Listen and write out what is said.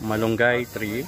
malunggay 3